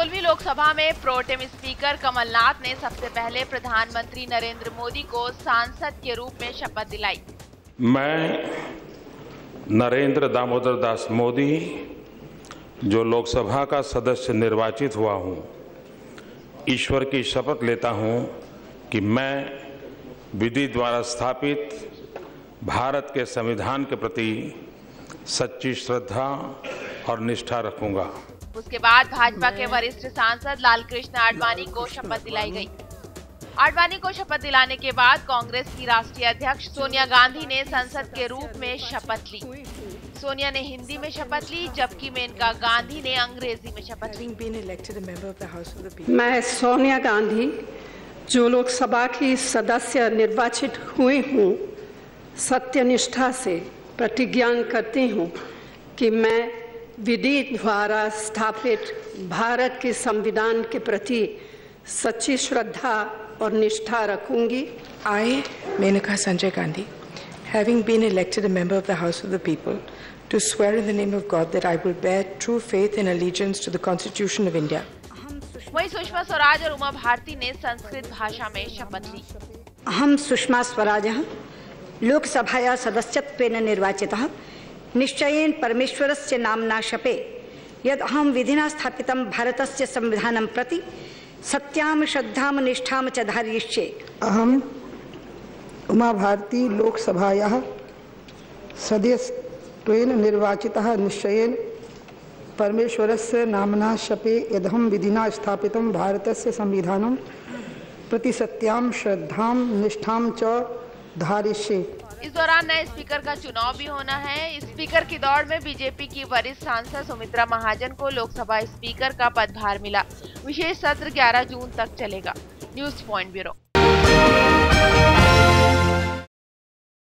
लोकसभा में pro tem speaker Kamal Nath ने सबसे पहले प्रधानमंत्री नरेंद्र मोदी को सांसद के रूप में शपथ दिलाई। मैं नरेंद्र दामोदर दास मोदी, जो लोकसभा का सदस्य निर्वाचित हुआ हूँ, ईश्वर की शपथ लेता हूँ कि मैं विधि द्वारा स्थापित भारत के संविधान के प्रति सच्ची श्रद्धा और निष्ठा रखूँगा। उसके बाद भाजपा के वरिष्ठ सांसद लालकृष्ण आडवाणी को शपथ दिलाई गई। आडवाणी को शपथ दिलाने के बाद कांग्रेस की राष्ट्रीय अध्यक्ष सोनिया गांधी ने संसद के रूप में शपथ ली। सोनिया ने हिंदी में शपथ ली जबकि मेनका गांधी ने अंग्रेज़ी में शपथ ली। मैं सोनिया गांधी जो लोकसभा की सदस्य निर्वाचित हुए हूँ सत्यनिष्ठा से प्रतिज्ञा करती हूँ कि मैं विधि द्वारा स्थापित भारत के संविधान के प्रति सच्ची श्रद्धा और निष्ठा रखूँगी I, Menaka Sanjay Gandhi, having been elected a member of the House of the People, do swear in the name of God that I will bear true faith and allegiance to the Constitution of India. वहीं सुषमा स्वराज और उमा भारती ने संस्कृत भाषा में शपथ ली अहं सुषमा स्वराजः लोकसभाया सदस्यत्वेन निर्वाचितः निश्चयेन परमेश्वरस्य नाम्ना शपे यद् अहं विधिना स्थापितं भारतस्य संविधानं प्रति सत्यां, श्रद्धां, निष्ठां च धारयिष्ये। अहम उमा भारती लोकसभायाः सदस्यत्वेन निर्वाचितः निश्चयेन परमेश्वरस्य नाम्ना शपे यदहं विधिना स्थापितं भारतस्य संविधानं प्रति सत्यां, श्रद्धां, निष्ठां च धारिष्ये इस दौरान नए स्पीकर का चुनाव भी होना है। स्पीकर की दौड़ में बीजेपी की वरिष्ठ सांसद सुमित्रा महाजन को लोकसभा स्पीकर का पदभार मिला। विशेष सत्र 11 जून तक चलेगा। News point bureau.